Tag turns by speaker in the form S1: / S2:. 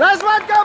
S1: Let's go!